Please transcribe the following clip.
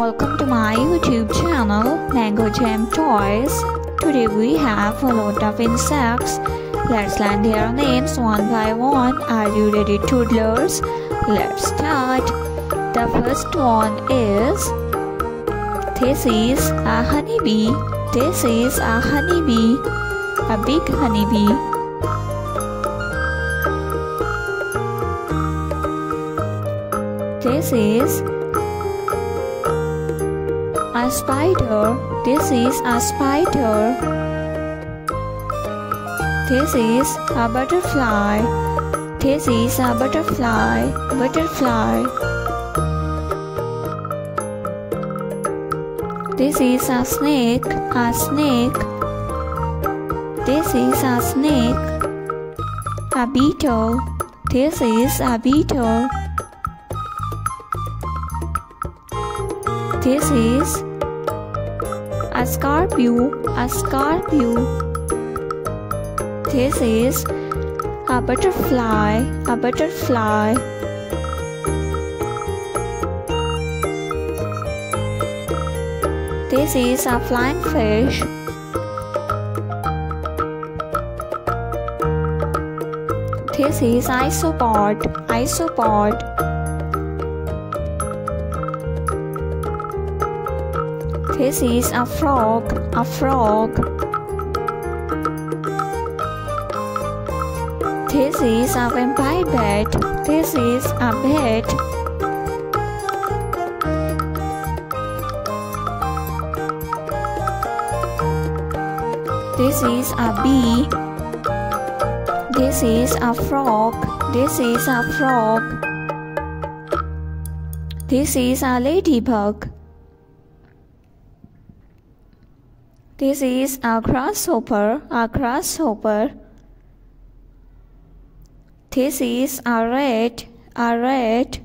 Welcome to my YouTube channel Mango Jam Toys. Today we have a lot of insects. Let's learn their names one by one. Are you ready toddlers? Let's start. The first one is This is a honeybee. This is a honeybee. A big honeybee. This is a spider. This is a spider. This is a butterfly. This is a butterfly. Butterfly. This is a snake. A snake. This is a snake. A beetle. This is a beetle. This is a scorpio, a scorpio. This is a butterfly, a butterfly. This is a flying fish. This is isopod, isopod. This is a frog, a frog. This is a vampire bat. This is a bat. This is a bee. This is a frog. This is a frog. This is a ladybug. This is a grasshopper, a grasshopper. This is a rat, a rat.